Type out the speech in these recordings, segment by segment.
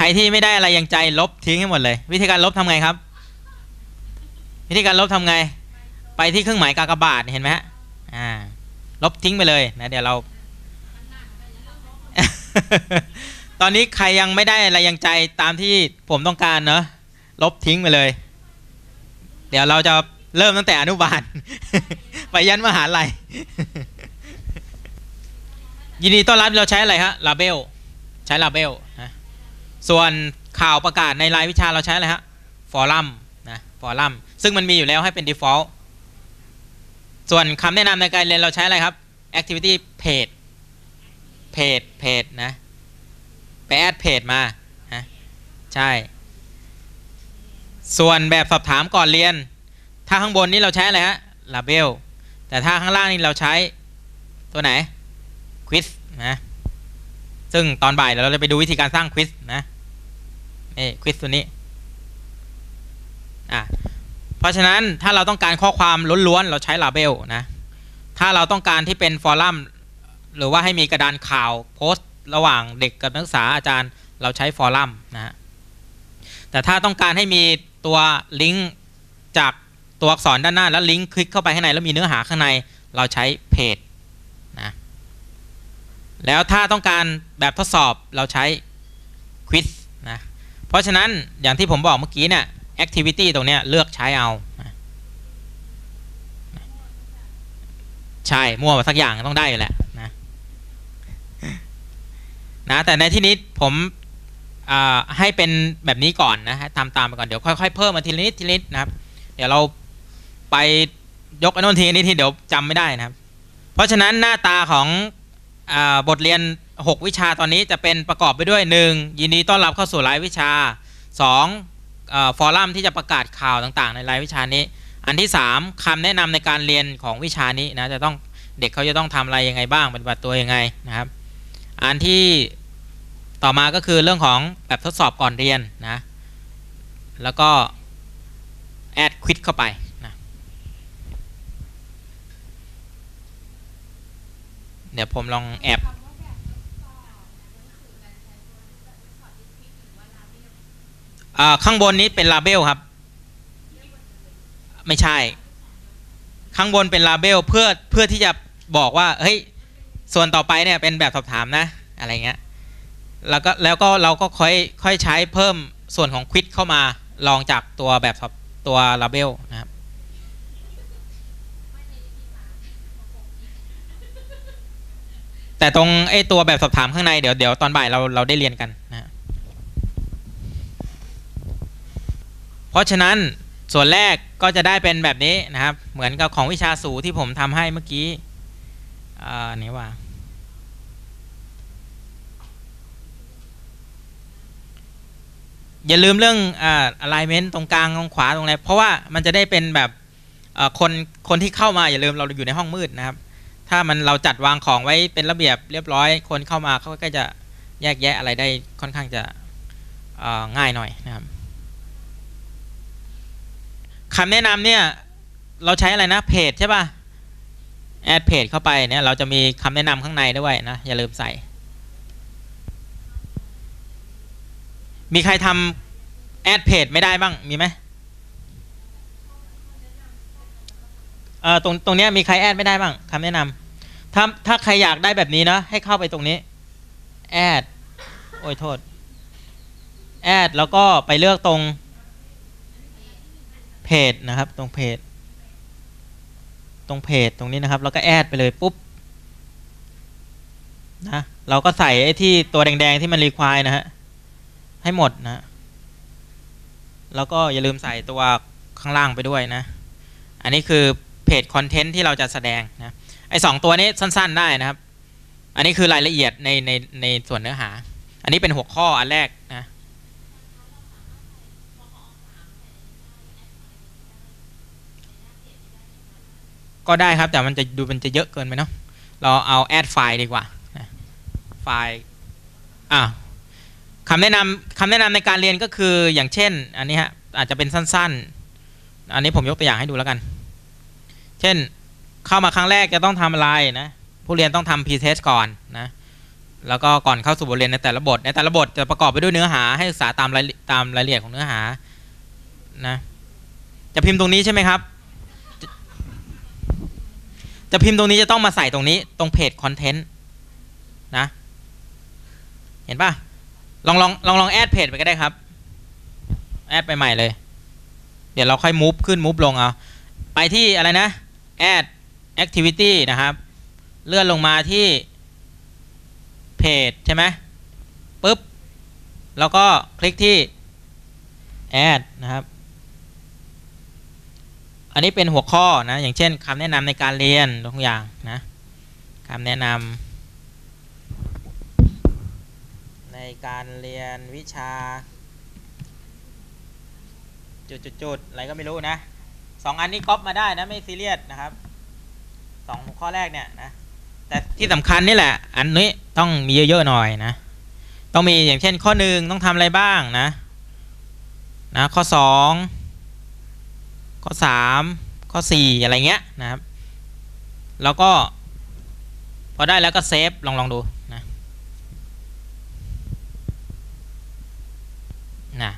ใครที่ไม่ได้อะไรยังใจลบทิ้งให้หมดเลย วิธีการลบทำไงครับ วิธีการลบทำไง ไปที่เครื่องหมายกากบาทเห็นไหมฮะอ่า ลบทิ้งไปเลยนะเดี๋ยวเรา ตอนนี้ใครยังไม่ได้อะไรยังใจตามที่ผมต้องการเนอะลบทิ้งไปเลย เดี๋ยวเราจะเริ่มตั้งแต่อนุบาล ไปยันมหาลัยยินดีต้อนรับเราใช้อะไรฮะลาเบลใช้ลาเบลนะ ส่วนข่าวประกาศในรายวิชาเราใช้อะไรฮะฟอรัมนะฟอรัมซึ่งมันมีอยู่แล้วให้เป็น default ส่วนคำแนะนำในการเรียนเราใช้อะไรครับ activity page page page นะไปแอดเพจมานะใช่ ส่วนแบบสอบถามก่อนเรียน ถ้าข้างบนนี้เราใช้อะไรฮะ label แต่ถ้าข้างล่างนี่เราใช้ตัวไหน quiz นะซึ่งตอนบ่ายเดี๋ยวเราจะไปดูวิธีการสร้าง quiz นะ นี่ quiz ตัวนี้อะเพราะฉะนั้นถ้าเราต้องการข้อความล้วนๆเราใช้ label นะถ้าเราต้องการที่เป็นฟอรัมหรือว่าให้มีกระดานข่าวโพสต์ระหว่างเด็กกับนักศึกษาอาจารย์เราใช้ฟอรัมนะฮะแต่ถ้าต้องการให้มีตัวลิงก์จากตัวอักษรด้านหน้าแล้วลิงก์คลิกเข้าไปข้างในแล้วมีเนื้อหาข้างในเราใช้เพจนะแล้วถ้าต้องการแบบทดสอบเราใช้ควิส เพราะฉะนั้นอย่างที่ผมบอกเมื่อกี้เนี่ย activity ตรงเนี้ยเลือกใช้เอาใช่มั่วสักอย่างต้องได้อยู่แหละนะนะแต่ในที่นี้ผมให้เป็นแบบนี้ก่อนนะฮะทำตามไปก่อนเดี๋ยวค่อยๆเพิ่มมาทีละนิดทีละนิดนะครับ เดี๋ยวเราไปยกอันนู้นทีนี้ทีเดี๋ยวจำไม่ได้นะครับ เพราะฉะนั้นหน้าตาของอบทเรียน 6 วิชาตอนนี้จะเป็นประกอบไปด้วย 1. ยินดีต้อนรับเข้าสู่รายวิชา 2. ฟอรัมที่จะประกาศข่าวต่างๆ ในรายวิชานี้ อันที่ 3คำแนะนำในการเรียนของวิชานี้นะจะต้องเด็กเขาจะต้องทำอะไรยังไงบ้างปฏิบัติตัวยังไงนะครับ อันที่ต่อมาก็คือเรื่องของแบบทดสอบก่อนเรียนนะแล้วก็แอดควิดเข้าไปนะเดี๋ยวผมลองแอบ ข้างบนนี้เป็นลาเบลครับ ไม่ใช่ ข้างบนเป็นลาเบลเพื่อเพื่อที่จะบอกว่าเฮ้ยส่วนต่อไปเนี่ยเป็นแบบสอบถามนะอะไรเงี้ยแล้วก็แล้วก็เราก็ค่อยค่อยใช้เพิ่มส่วนของควิดเข้ามาลองจากตัวแบบตัวลาเบลนะครับแต่ตรงไอ้ตัวแบบสอบถามข้างในเดี๋ยวเดี๋ยวตอนบ่ายเราเราได้เรียนกันนะ เพ ราะฉะนั้นส่วนแรกก็จะได้เป็นแบบนี้นะครับ เหมือนกับของวิชาสูที่ผมทำให้เมื่อกี้อ่านี่ว่า อย่าลืมเรื่องอ่า alignment ตรงกลางตรงขวาตรงไหนเพราะว่ามันจะได้เป็นแบบคนคนที่เข้ามาอย่าลืมเราอยู่ในห้องมืดนะครับ ถ้ามันเราจัดวางของไว้เป็นระเบียบเรียบร้อย คนเข้ามาเขาก็จะแยกแยะอะไรได้ค่อนข้างจะง่ายหน่อยนะครับ คำแนะนำเนี่ย เราใช้อะไรนะเพจใช่ป่ะแอดเพจเข้าไปเนี่ยเราจะมีคำแนะนำข้างในด้วยนะอย่าลืมใส่ มีใครทำแอดเพจไม่ได้บ้างมีไหมเออตรงตรงเนี้ยมีใครแอดไม่ได้บ้างคำแนะนำถ้าถ้าใครอยากได้แบบนี้นะให้เข้าไปตรงนี้แอดโอ้ยโทษแอดแล้วก็ไปเลือกตรง เพจนะครับตรงเพจตรงเพจตรงนี้นะครับ แล้วก็แอดไปเลยปุ๊บนะเราก็ใส่ไอ้ที่ตัวแดง ๆ ที่มันรีควายนะฮะให้หมดนะแล้วก็อย่าลืมใส่ตัวข้างล่างไปด้วยนะ อันนี้คือเพจคอนเทนต์ที่เราจะแสดงนะไอ้สองตัวนี้สั้น ๆ ได้นะครับ อันนี้คือรายละเอียดในในในส่วนเนื้อหา อันนี้เป็นหัวข้ออันแรกนะ ก็ได้ครับ แต่มันจะดูมันจะเยอะเกินไปเนาะเราเอาแอดไฟล์ดีกว่าไฟล์อ่าคำแนะนำคำแนะนำในการเรียนก็คืออย่างเช่น อันนี้ฮะอาจจะเป็นสั้น ๆ อันนี้ผมยกตัวอย่างให้ดูแล้วกัน เช่นเข้ามาครั้งแรกจะต้องทำอะไรนะ ผู้เรียนต้องทำ p-test ก่อนนะแล้วก็ก่อนเข้าสู่บทเรียนในแต่ละบท ในแต่ละบทจะประกอบไปด้วยเนื้อหาให้ศึกษาตามรายตามรายละเอียดของเนื้อหานะจะพิมพ์ตรงนี้ใช่ไหมครับ จะพิมพ์ตรงนี้จะต้องมาใส่ตรงนี้ตรงเพจคอนเทนต์นะ เห็นปะลองลองลองลองแอดเพจไปก็ได้ครับ แอดไปใหม่เลย เดี๋ยวเราค่อยมูฟขึ้นมูฟลงเอา ไปที่อะไรนะ add activity นะครับ เลื่อนลงมาที่เพจใช่ไหมปุ๊บ แล้วก็คลิกที่ add นะครับ อันนี้เป็นหัวข้อนะ อย่างเช่นคำแนะนำในการเรียนทุกอย่างนะคำแนะนำในการเรียนวิชา จุดๆๆอะไรก็ไม่รู้นะสองอันนี้ก๊อปมาได้นะไม่ซีเรียสนะครับสองหัวข้อแรกเนี่ยนะแต่ที่สำคัญนี่แหละ อันนี้ต้องมีเยอะๆหน่อยนะ ต้องมีอย่างเช่นข้อหนึ่งต้องทำอะไรบ้างนะ นะข้อสอง ข้อสามข้อสี่อะไรเงี้ยนะครับ แล้วก็ พอได้แล้วก็เซฟลองลองดูนะนะ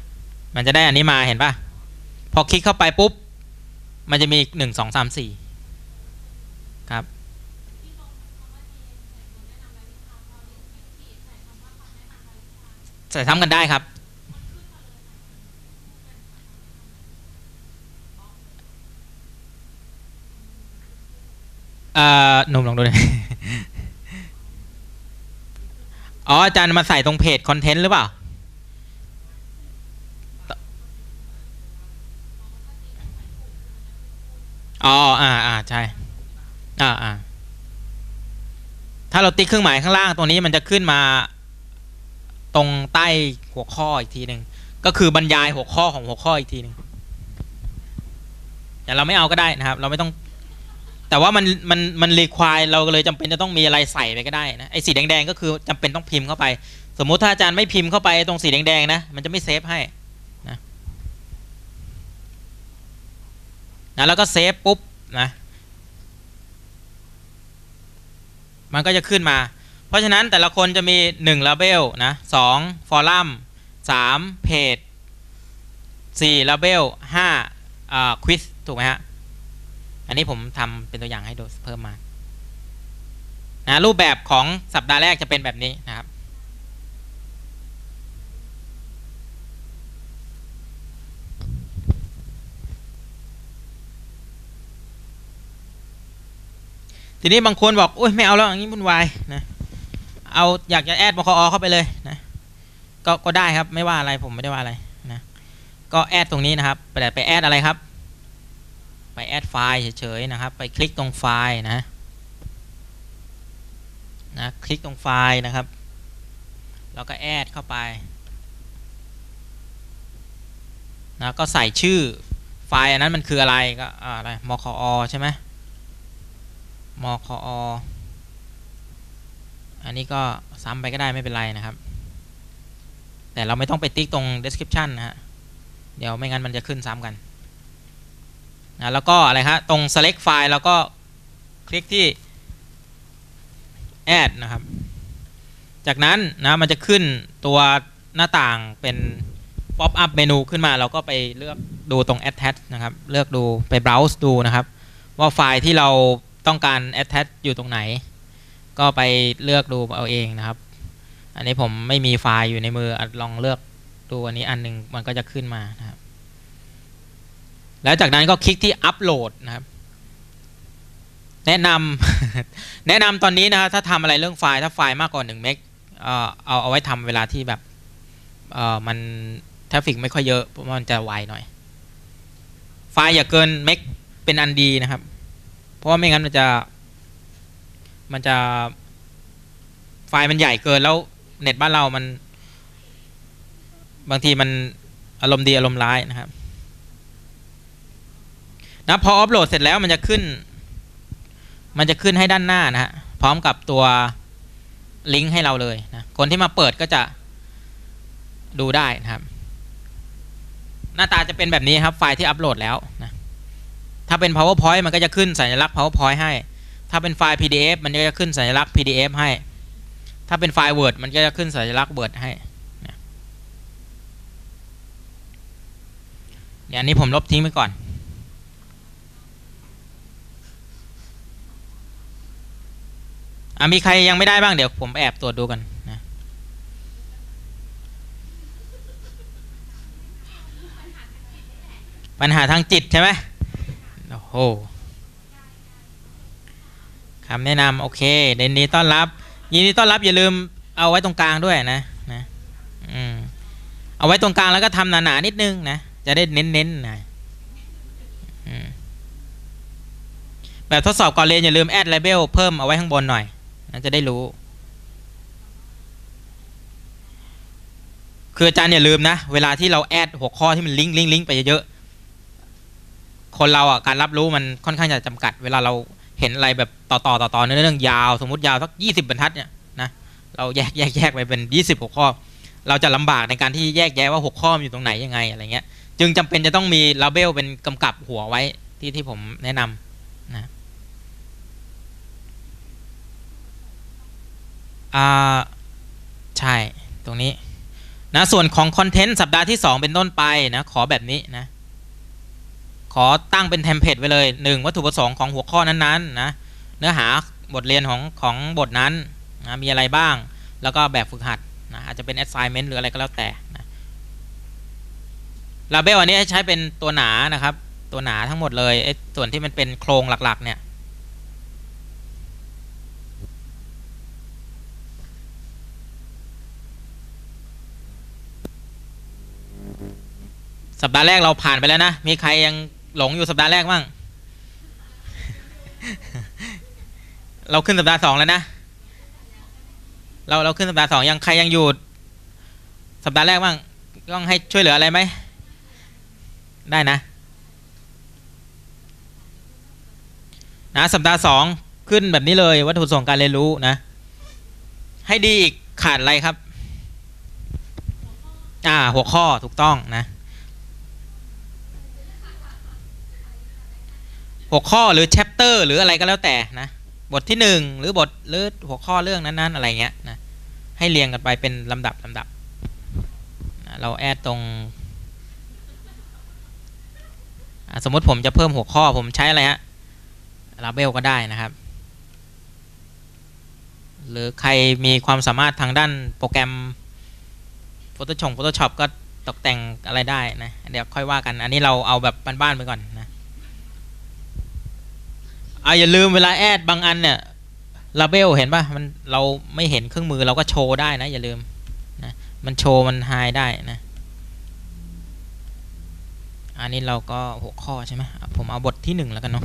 มันจะได้อันนี้มาเห็นปะพอคลิกเข้าไปปุ๊บ มันจะมีหนึ่งสองสามสี่ครับใส่ซ้ำกันได้ครับ อ่อหนุ่มลองดูหน่อยอ๋ออาจารย์มาใส่ตรงเพจคอนเทนต์หรือเปล่าอ๋ออ่าอ่าใช่ อ่าอ่าถ้าเราติ๊กเครื่องหมายข้างล่างตรงนี้มันจะขึ้นมาตรงใต้หัวข้ออีกทีหนึ่งก็คือบรรยายหัวข้อของหัวข้ออีกทีหนึ่งแต่เราไม่เอาก็ได้นะครับ เราไม่ต้อง แต่ว่ามันมันมันรีควายเราเลยจำเป็นจะต้องมีอะไรใส่ไปก็ได้นะไอ้สีแดงๆก็คือจำเป็นต้องพิมพ์เข้าไป สมมุติถ้าอาจารย์ไม่พิมพ์เข้าไปตรงสีแดงๆนะมันจะไม่เซฟให้นะนะแล้วก็เซฟปุ๊บนะมันก็จะขึ้นมา เพราะฉะนั้นแต่ละคนจะมี1 label นะ2 forum 3 page 4 label 5อ่า quiz ถูกไหมฮะ อันนี้ผมทำเป็นตัวอย่างให้ดูเพิ่มมานะรูปแบบของสัปดาห์แรกจะเป็นแบบนี้นะครับ ทีนี้บางคนบอกโอ้ยไม่เอาแล้วอย่างนี้วุ่นวายนะเอาอยากจะ add มคอเข้าไปเลยนะก็ก็ได้ครับไม่ว่าอะไรผมไม่ได้ว่าอะไรนะก็ add ตรงนี้นะครับแต่ไป add อะไรครับ ไป add ไฟล์เฉยๆนะครับ ไปคลิกตรงไฟล์นะนะคลิกตรงไฟล์นะครับ แล้วก็ add เข้าไปนะก็ใส่ชื่อไฟล์อันนั้นมันคืออะไรก็อะไรมคอใช่ไหมมคออันนี้ก็ซ้ำไปก็ได้ไม่เป็นไรนะครับ แต่เราไม่ต้องไปติ๊กตรง description นะฮะ เดี๋ยวไม่งั้นมันจะขึ้นซ้ำกัน นะแล้วก็อะไรฮะตรง select file แล้วก็คลิกที่ add นะครับ จากนั้นนะมันจะขึ้นตัวหน้าต่างเป็น pop up เมนูขึ้นมาเราก็ไปเลือกดูตรง attach นะครับ เลือกดูไป browse ดูนะครับ ว่าไฟล์ที่เราต้องการ attach อยู่ตรงไหน ก็ไปเลือกดูเอาเองนะครับ อันนี้ผมไม่มีไฟล์อยู่ในมืออลองเลือกดูอันนี้อันหนึงมันก็จะขึ้นมานะครับ แล้วจากนั้นก็คลิกที่อัปโหลดนะครับ แนะนำ แนะนำตอนนี้นะถ้าทำอะไรเรื่องไฟล์ถ้าไฟล์มากกว่า1เมกเอ่อเอาเอาไว้ทำเวลาที่แบบมัน traffic ไม่ค่อยเยอะเพราะมันจะไวหน่อย ไฟล์อย่าเกิน meg เป็นอันดีนะครับ เพราะว่าไม่งั้นมันจะ มันจะไฟล์มันใหญ่เกินแล้วเน็ตบ้านเรามัน บางทีมันอารมณ์ดีอารมณ์ร้ายนะครับ นะพออัปโหลดเสร็จแล้วมันจะขึ้น มันจะขึ้นให้ด้านหน้านะฮะพร้อมกับตัวลิงก์ให้เราเลยนะคนที่มาเปิดก็จะดูได้นะครับ หน้าตาจะเป็นแบบนี้ครับ ไฟล์ที่อัปโหลดแล้วนะถ้าเป็น powerpoint มันก็จะขึ้นสัญลักษณ์ powerpoint ให้ ถ้าเป็นไฟล์ pdf มันก็จะขึ้นสัญลักษณ์ pdf ให้ ถ้าเป็นไฟล์ Word มันก็จะขึ้นสัญลักษณ์ Word ให้นะเดี๋ยวอันนี้ผมลบทิ้งไปก่อน อะมีใครยังไม่ได้บ้างเดี๋ยวผมแอบตรวจดูกันนะปัญหาทางจิตใช่ไหมโอ้โหคำแนะนำโอเคเดนดีต้อนรับ ยินดีต้อนรับอย่าลืมเอาไว้ตรงกลางด้วยนะนะอืมเอาไว้ตรงกลางแล้วก็ทำหนาๆนิดนึงนะจะได้เน้นๆหน่อยแบบทดสอบก่อนเรียนอย่าลืมแอด label เพิ่มเอาไว้ข้างบนหน่อย จะได้รู้ คืออาจารย์อย่าลืมนะ เวลาที่เราแอดหัวข้อที่มันลิงก์ลิงก์ลิงก์ไปเยอะๆคนเราอะการรับรู้มันค่อนข้างจะจำกัด เวลาเราเห็นอะไรแบบต่อต่อต่อต่อเรื่องยาว สมมติยาวสักยี่สิบบรรทัดเนี่ยนะเราแยกแยกแยกไปเป็นยี่สิบหัวข้อ เราจะลำบากในการที่แยกแยะว่าหัวข้ออยู่ตรงไหนยังไงอะไรเงี้ย จึงจำเป็นจะต้องมี label เป็นกำกับหัวไว้ที่ที่ผมแนะนำนะ อ่าใช่ตรงนี้นะส่วนของ content สัปดาห์ที่ 2 เป็นต้นไปนะขอแบบนี้นะขอตั้งเป็น template ไว้เลยหนึ่งวัตถุประสงค์ของหัวข้อนั้นๆนะเนื้อหาบทเรียนของของบทนั้นนะมีอะไรบ้าง แล้วก็แบบฝึกหัดนะอาจจะเป็น assignment หรืออะไรก็แล้วแต่นะลาเบลอันนี้ใช้เป็นตัวหนานะครับ ตัวหนาทั้งหมดเลยไอ้ส่วนที่มันเป็นโครงหลักๆเนี่ย สัปดาห์แรกเราผ่านไปแล้วนะ มีใครยังหลงอยู่สัปดาห์แรกบ้าง เราขึ้นสัปดาห์สองแล้วนะ เราเราขึ้นสัปดาห์สองยังใครยังอยู่ สัปดาห์แรกบ้าง ต้องให้ช่วยเหลืออะไรไหม ได้นะ นะสัปดาห์สองขึ้นแบบนี้เลยวัตถุประสงค์การเรียนรู้นะ ให้ดีอีกขาดอะไรครับ อ่า หัวข้อถูกต้องนะ หัวข้อหรือ chapter หรืออะไรก็แล้วแต่นะบทที่หนึ่งหรือบทหรือหัวข้อเรื่องนั้นๆอะไรเงี้ยนะให้เรียงกันไปเป็นลำดับลำดับนะเราแอดตรงสมมติผมจะเพิ่มหัวข้อผมใช้อะไรฮะลาเบลก็ได้นะครับ หรือใครมีความสามารถทางด้านโปรแกรม Photoshop Photoshop ก็ตกแต่งอะไรได้นะ เดี๋ยวค่อยว่ากัน อันนี้เราเอาแบบบ้านๆไปก่อนนะ อ่าอย่าลืมเวลาแอดบางอันเนี่ยลาเบลเห็นป่ะมันเราไม่เห็นเครื่องมือเราก็โชว์ได้นะ อย่าลืมนะมันโชว์มันไฮได้นะ อันนี้เราก็หัวข้อใช่ไหมผมเอาบทที่หนึ่งแล้วกันเนาะ